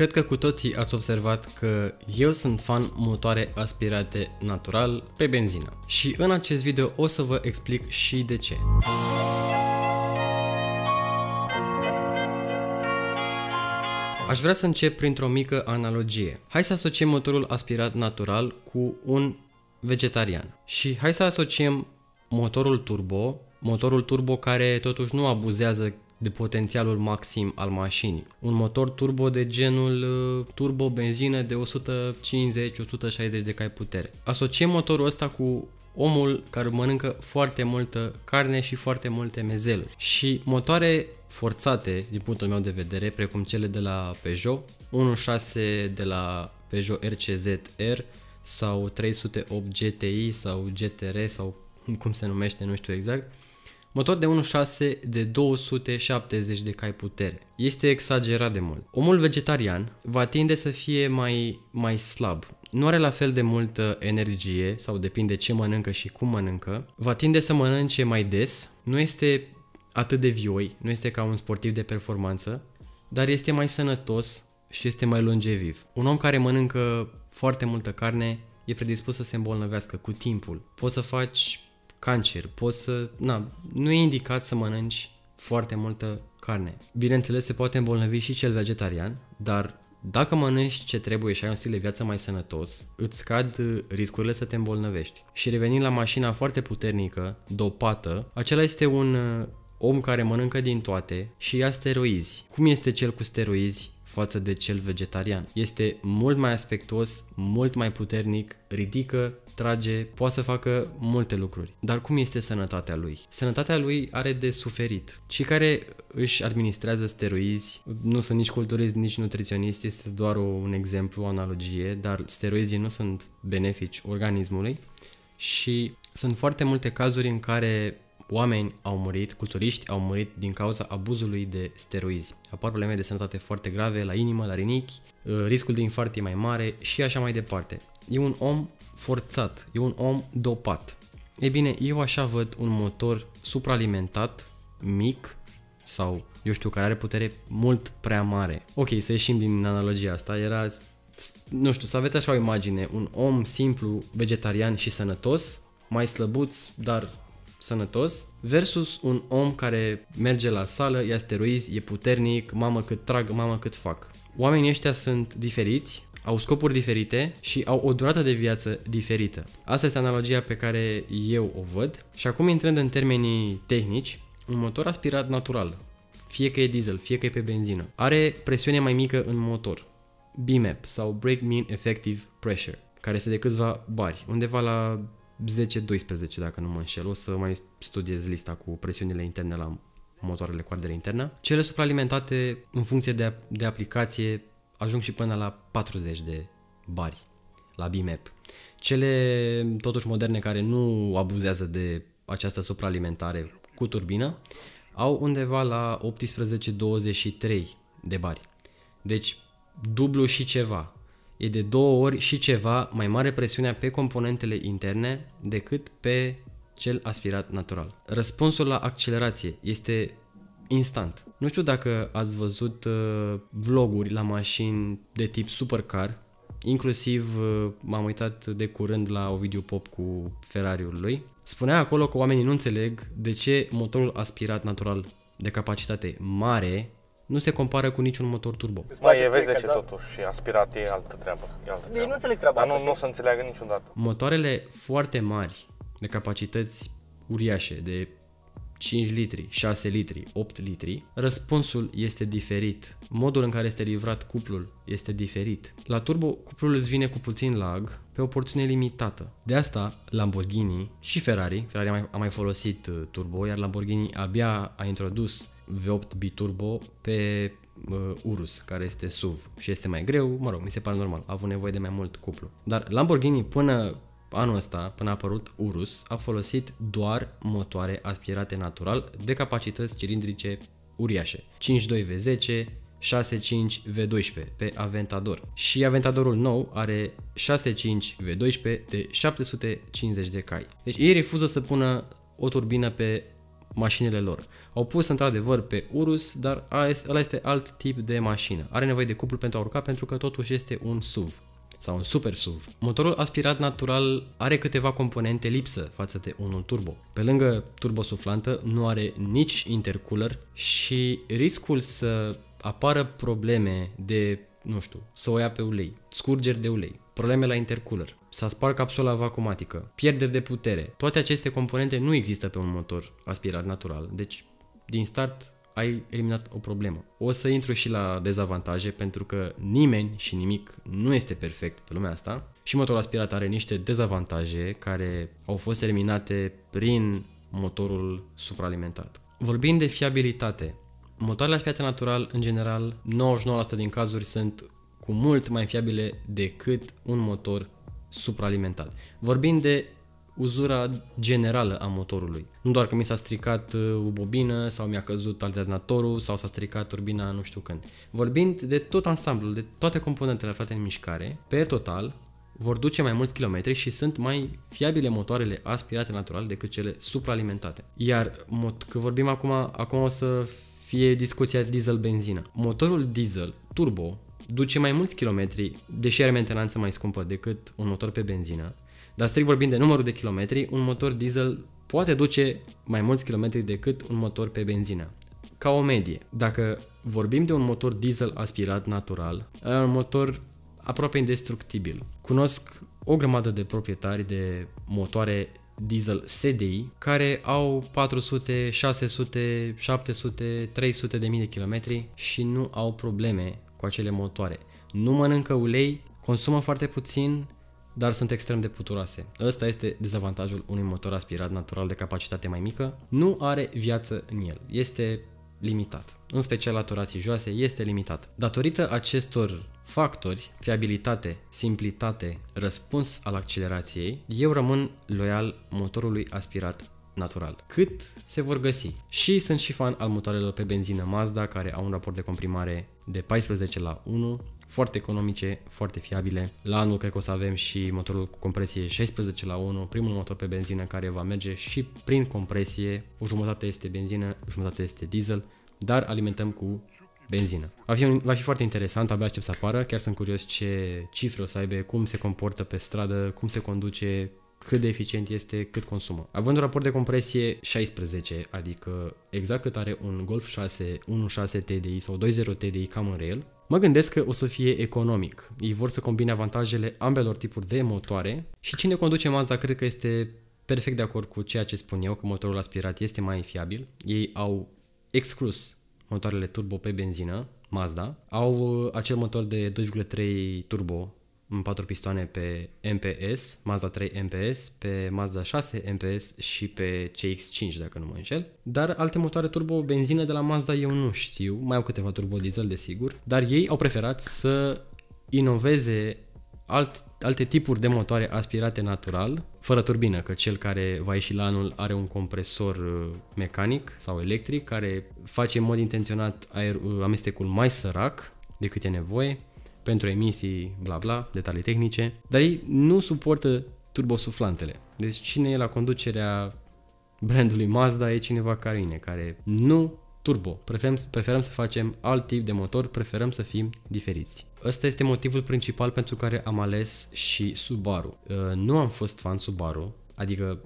Cred că cu toții ați observat că eu sunt fan motoare aspirate natural pe benzină. Și în acest video o să vă explic și de ce. Aș vrea să încep printr-o mică analogie. Hai să asociem motorul aspirat natural cu un vegetarian. Și hai să asociem motorul turbo, motorul turbo care totuși nu abuzează de potențialul maxim al mașinii. Un motor turbo de genul uh, turbo benzină de 150-160 de cai putere. Asociem motorul ăsta cu omul care mănâncă foarte multă carne și foarte multe mezeluri. Și motoare forțate, din punctul meu de vedere, precum cele de la Peugeot, 1.6 de la Peugeot RCZ-R sau 308 GTI sau GTR sau cum se numește, nu știu exact, Motor de 1.6 de 270 de cai putere. Este exagerat de mult. Omul vegetarian va tinde să fie mai, mai slab. Nu are la fel de multă energie sau depinde ce mănâncă și cum mănâncă. Va tinde să mănânce mai des. Nu este atât de vioi, nu este ca un sportiv de performanță, dar este mai sănătos și este mai longeviv. Un om care mănâncă foarte multă carne e predispus să se îmbolnăvească cu timpul. Poți să faci cancer, poți să... Na, nu e indicat să mănânci foarte multă carne. Bineînțeles, se poate îmbolnăvi și cel vegetarian, dar dacă mănânci ce trebuie și ai un stil de viață mai sănătos, îți scad riscurile să te îmbolnăvești. Și revenind la mașina foarte puternică, dopată, acela este un uh, om care mănâncă din toate și ia steroizi. Cum este cel cu steroizi față de cel vegetarian? Este mult mai aspectuos, mult mai puternic, ridică trage, poate să facă multe lucruri. Dar cum este sănătatea lui? Sănătatea lui are de suferit. Cei care își administrează steroizi, nu sunt nici culturist, nici nutriționist, este doar un exemplu, o analogie, dar steroizii nu sunt benefici organismului și sunt foarte multe cazuri în care oameni au murit, culturiști au murit din cauza abuzului de steroizi. Apar probleme de sănătate foarte grave la inimă, la rinichi, riscul de infarct e mai mare și așa mai departe. E un om forțat, e un om dopat. E bine, eu așa văd un motor supraalimentat, mic sau, eu știu, care are putere mult prea mare. Ok, să ieșim din analogia asta, era, nu știu, să aveți așa o imagine, un om simplu, vegetarian și sănătos, mai slăbuț, dar sănătos, versus un om care merge la sală, ia steroizi, e puternic, mamă cât trag, mamă cât fac. Oamenii ăștia sunt diferiți, au scopuri diferite și au o durată de viață diferită. Asta este analogia pe care eu o văd și acum intrând în termenii tehnici, un motor aspirat natural, fie că e diesel, fie că e pe benzină, are presiune mai mică în motor, BMAP sau Brake Mean Effective Pressure, care este de câțiva bari, undeva la 10-12 dacă nu mă înșel. O să mai studiez lista cu presiunile interne la motoarele cu ardere internă. Cele supraalimentate în funcție de, de aplicație ajung și până la 40 de bari la BMAP. Cele totuși moderne care nu abuzează de această supraalimentare cu turbină au undeva la 18-23 de bari. Deci dublu și ceva. E de două ori și ceva mai mare presiunea pe componentele interne decât pe cel aspirat natural. Răspunsul la accelerație este instant. Nu știu dacă ați văzut uh, vloguri la mașini de tip supercar, inclusiv uh, m-am uitat de curând la Ovidiu Pop cu Ferrariul lui. Spunea acolo că oamenii nu înțeleg de ce motorul aspirat natural de capacitate mare nu se compară cu niciun motor turbo. Mai e vezi ce totuși și aspirat e altă treabă. E altă treabă. Ei nu înțeleg treaba Dar asta. nu, nu se înțeleagă niciodată. Motoarele foarte mari, de capacități uriașe, de 5 litri, 6 litri, 8 litri, răspunsul este diferit. Modul în care este livrat cuplul este diferit. La turbo, cuplul îți vine cu puțin lag pe o porțiune limitată. De asta, Lamborghini și Ferrari, Ferrari a mai, a mai folosit uh, turbo, iar Lamborghini abia a introdus V8 biturbo pe uh, Urus, care este SUV și este mai greu, mă rog, mi se pare normal, a avut nevoie de mai mult cuplu. Dar Lamborghini până anul ăsta, până a apărut Urus, a folosit doar motoare aspirate natural de capacități cilindrice uriașe. 5.2 V10, 6.5 V12 pe Aventador. Și Aventadorul nou are 6.5 V12 de 750 de cai. Deci ei refuză să pună o turbină pe mașinile lor. Au pus într-adevăr pe Urus, dar ăla este alt tip de mașină. Are nevoie de cuplu pentru a urca pentru că totuși este un SUV sau un super SUV. Motorul aspirat natural are câteva componente lipsă față de unul turbo. Pe lângă turbosuflantă nu are nici intercooler și riscul să apară probleme de, nu știu, să o ia pe ulei, scurgeri de ulei, probleme la intercooler, să spar capsula vacumatică, pierderi de putere. Toate aceste componente nu există pe un motor aspirat natural, deci din start ai eliminat o problemă. O să intru și la dezavantaje pentru că nimeni și nimic nu este perfect pe lumea asta și motorul aspirat are niște dezavantaje care au fost eliminate prin motorul supraalimentat. Vorbind de fiabilitate, motoarele aspirate natural, în general, 99% din cazuri sunt cu mult mai fiabile decât un motor supraalimentat. Vorbind de uzura generală a motorului. Nu doar că mi s-a stricat uh, o bobină sau mi-a căzut alternatorul sau s-a stricat turbina nu știu când. Vorbind de tot ansamblul, de toate componentele aflate în mișcare, pe total vor duce mai mulți kilometri și sunt mai fiabile motoarele aspirate natural decât cele supraalimentate. Iar că vorbim acum, acum o să fie discuția diesel-benzină. Motorul diesel turbo duce mai mulți kilometri, deși are mentenanță mai scumpă decât un motor pe benzină, dar strict vorbind de numărul de kilometri, un motor diesel poate duce mai mulți kilometri decât un motor pe benzină. Ca o medie. Dacă vorbim de un motor diesel aspirat natural, e un motor aproape indestructibil. Cunosc o grămadă de proprietari de motoare diesel SDI care au 400, 600, 700, 300 de mii de kilometri și nu au probleme cu acele motoare. Nu mănâncă ulei, consumă foarte puțin dar sunt extrem de puturoase. Ăsta este dezavantajul unui motor aspirat natural de capacitate mai mică. Nu are viață în el. Este limitat. În special la turații joase este limitat. Datorită acestor factori, fiabilitate, simplitate, răspuns al accelerației, eu rămân loial motorului aspirat natural. Cât se vor găsi. Și sunt și fan al motoarelor pe benzină Mazda care au un raport de comprimare de 14 la 1, foarte economice, foarte fiabile. La anul cred că o să avem și motorul cu compresie 16 la 1, primul motor pe benzină care va merge și prin compresie, o jumătate este benzină, o jumătate este diesel, dar alimentăm cu benzină. Va fi, va fi foarte interesant, abia aștept să apară, chiar sunt curios ce cifre o să aibă, cum se comportă pe stradă, cum se conduce, cât de eficient este, cât consumă. Având un raport de compresie 16, adică exact cât are un Golf 6, 1.6 TDI sau 2.0 TDI cam în rail, mă gândesc că o să fie economic. Ei vor să combine avantajele ambelor tipuri de motoare și cine conduce Mazda cred că este perfect de acord cu ceea ce spun eu, că motorul aspirat este mai fiabil. Ei au exclus motoarele turbo pe benzină, Mazda, au uh, acel motor de 2,3 turbo în 4 pistoane pe MPS, Mazda 3 MPS, pe Mazda 6 MPS și pe CX-5 dacă nu mă înșel. Dar alte motoare turbo benzină de la Mazda eu nu știu, mai au câteva turbo diesel desigur, dar ei au preferat să inoveze alt, alte tipuri de motoare aspirate natural, fără turbină, că cel care va ieși la anul are un compresor uh, mecanic sau electric care face în mod intenționat aer, uh, amestecul mai sărac decât e nevoie pentru emisii, bla bla, detalii tehnice, dar ei nu suportă turbosuflantele. Deci cine e la conducerea brandului Mazda e cineva ca mine, care nu turbo. Preferăm, preferăm să facem alt tip de motor, preferăm să fim diferiți. Ăsta este motivul principal pentru care am ales și Subaru. Uh, nu am fost fan Subaru, adică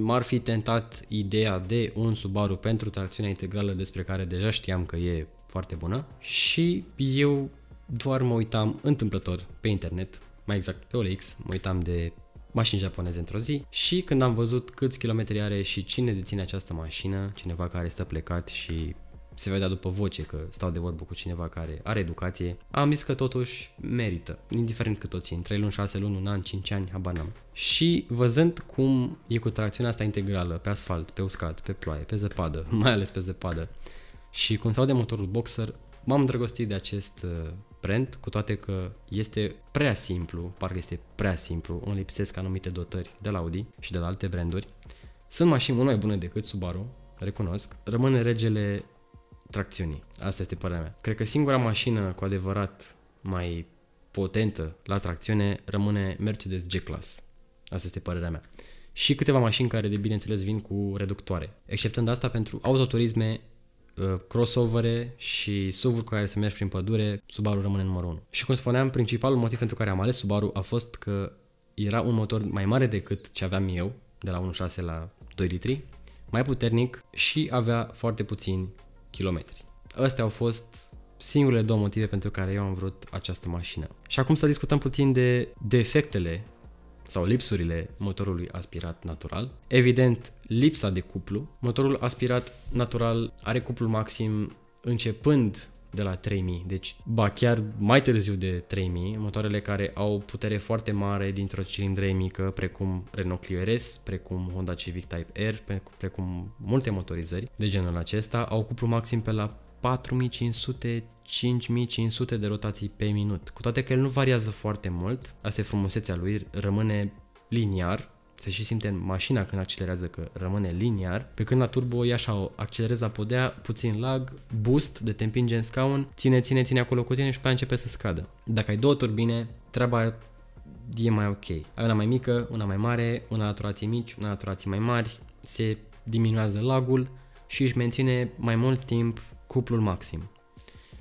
m-ar fi tentat ideea de un Subaru pentru tracțiunea integrală despre care deja știam că e foarte bună și eu doar mă uitam întâmplător pe internet, mai exact pe OLX, mă uitam de mașini japoneze într-o zi și când am văzut câți kilometri are și cine deține această mașină, cineva care stă plecat și se vedea după voce că stau de vorbă cu cineva care are educație, am zis că totuși merită, indiferent cât o țin, 3 luni, 6 luni, un an, 5 ani, habar n-am. Și văzând cum e cu tracțiunea asta integrală pe asfalt, pe uscat, pe ploaie, pe zăpadă, mai ales pe zăpadă, și cum s de motorul boxer, m-am îndrăgostit de acest uh, brand, cu toate că este prea simplu, parcă este prea simplu, îmi lipsesc anumite dotări de la Audi și de la alte branduri. Sunt mașini mult mai bune decât Subaru, recunosc, rămâne regele tracțiunii. Asta este părerea mea. Cred că singura mașină cu adevărat mai potentă la tracțiune rămâne Mercedes G-Class. Asta este părerea mea. și câteva mașini care de bineînțeles vin cu reductoare. Exceptând asta pentru autoturisme, uh, crossovere și SUV-uri cu care să mergi prin pădure, Subaru rămâne numărul 1. Și cum spuneam, principalul motiv pentru care am ales Subaru a fost că era un motor mai mare decât ce aveam eu, de la 1.6 la 2 litri, mai puternic și avea foarte puțini kilometri. Astea au fost singurele două motive pentru care eu am vrut această mașină. Și acum să discutăm puțin de defectele sau lipsurile motorului aspirat natural. Evident, lipsa de cuplu. Motorul aspirat natural are cuplu maxim începând de la 3000, deci ba chiar mai târziu de 3000, motoarele care au putere foarte mare dintr-o cilindră mică, precum Renault Clio RS, precum Honda Civic Type R, precum multe motorizări de genul acesta, au cuplu maxim pe la 4500 5500 de rotații pe minut. Cu toate că el nu variază foarte mult, asta e frumusețea lui, rămâne liniar, se și simte în mașina când accelerează că rămâne liniar, pe când la turbo e așa, accelerează la podea, puțin lag, boost de te împinge în scaun, ține, ține, ține acolo cu tine și pe aia începe să scadă. Dacă ai două turbine, treaba e mai ok. Ai una mai mică, una mai mare, una la turații mici, una la turații mai mari, se diminuează lagul și își menține mai mult timp cuplul maxim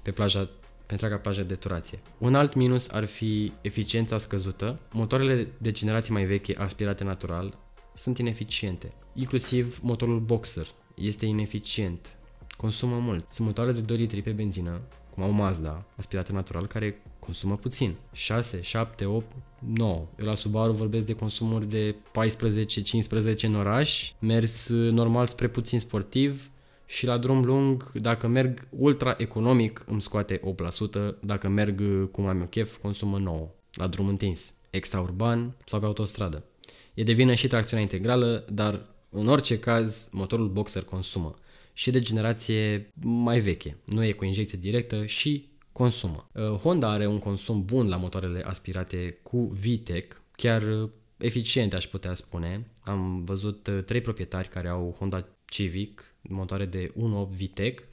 pe plaja pe întreaga plajă de turație. Un alt minus ar fi eficiența scăzută. Motoarele de generații mai veche aspirate natural sunt ineficiente. Inclusiv motorul Boxer este ineficient, consumă mult. Sunt motoare de 2 litri pe benzină, cum au Mazda, aspirate natural, care consumă puțin. 6, 7, 8, 9. Eu la Subaru vorbesc de consumuri de 14-15 în oraș, mers normal spre puțin sportiv, și la drum lung, dacă merg ultra economic, îmi scoate 8%, dacă merg cum am eu chef, consumă 9%, la drum întins, extraurban sau pe autostradă. E de vină și tracțiunea integrală, dar în orice caz, motorul Boxer consumă și de generație mai veche, nu e cu injecție directă și consumă. Uh, Honda are un consum bun la motoarele aspirate cu VTEC, chiar uh, eficiente aș putea spune. Am văzut uh, trei proprietari care au Honda Civic motoare de 1.8 VTEC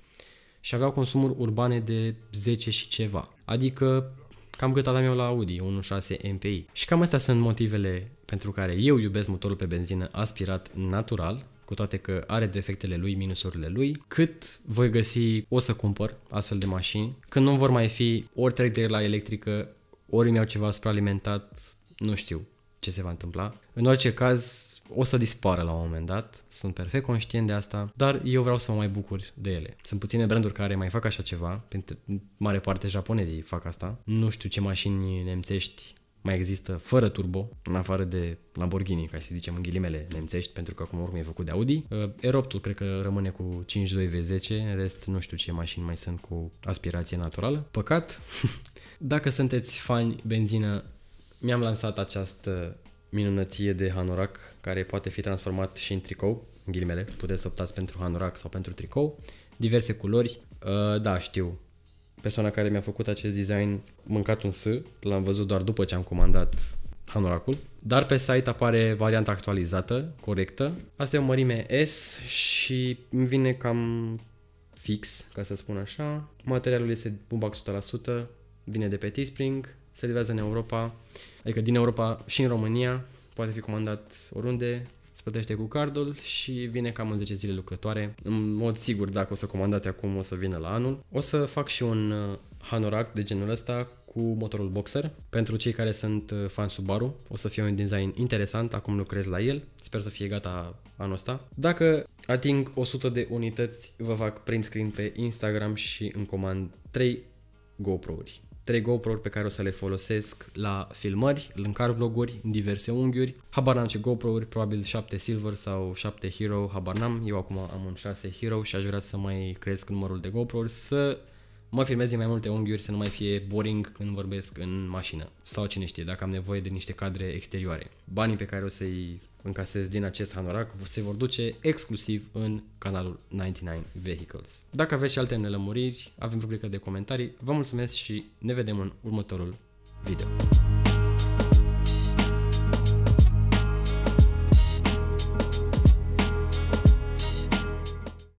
și aveau consumuri urbane de 10 și ceva. Adică cam cât aveam eu la Audi, 1.6 MPI. Și cam astea sunt motivele pentru care eu iubesc motorul pe benzină aspirat natural, cu toate că are defectele lui, minusurile lui, cât voi găsi, o să cumpăr astfel de mașini, când nu vor mai fi ori trec la electrică, ori îmi iau ceva supraalimentat, nu știu ce se va întâmpla. În orice caz, o să dispară la un moment dat, sunt perfect conștient de asta, dar eu vreau să mă mai bucur de ele. Sunt puține branduri care mai fac așa ceva, pentru mare parte japonezii fac asta. Nu știu ce mașini nemțești mai există fără turbo, în afară de Lamborghini, ca să zicem în ghilimele nemțești, pentru că acum oricum e făcut de Audi. Uh, R8-ul cred că rămâne cu 5.2 V10, în rest nu știu ce mașini mai sunt cu aspirație naturală. Păcat! Dacă sunteți fani benzină, mi-am lansat această minunăție de hanorac care poate fi transformat și în tricou, în ghilimele, puteți să optați pentru hanorac sau pentru tricou, diverse culori, uh, da, știu, persoana care mi-a făcut acest design mâncat un S, l-am văzut doar după ce am comandat hanoracul, dar pe site apare varianta actualizată, corectă. Asta e o mărime S și îmi vine cam fix, ca să spun așa. Materialul este bumbax 100%, vine de pe Teespring, se livează în Europa Adică din Europa și în România, poate fi comandat oriunde, se plătește cu cardul și vine cam în 10 zile lucrătoare. În mod sigur, dacă o să comandați acum, o să vină la anul. O să fac și un uh, hanorac de genul ăsta cu motorul Boxer. Pentru cei care sunt uh, fan Subaru, o să fie un design interesant, acum lucrez la el. Sper să fie gata anul ăsta. Dacă ating 100 de unități, vă fac print screen pe Instagram și în comand 3 GoPro-uri trei GoPro-uri pe care o să le folosesc la filmări, în car vloguri, în diverse unghiuri. Habar n-am ce GoPro-uri, probabil 7 Silver sau 7 Hero, habar n-am. Eu acum am un 6 Hero și aș vrea să mai cresc numărul de GoPro-uri, să mă filmez din mai multe unghiuri, să nu mai fie boring când vorbesc în mașină. Sau cine știe, dacă am nevoie de niște cadre exterioare. Banii pe care o să-i încasez din acest hanorac se vor duce exclusiv în canalul 99 Vehicles. Dacă aveți și alte nelămuriri, avem rubrică de comentarii. Vă mulțumesc și ne vedem în următorul video.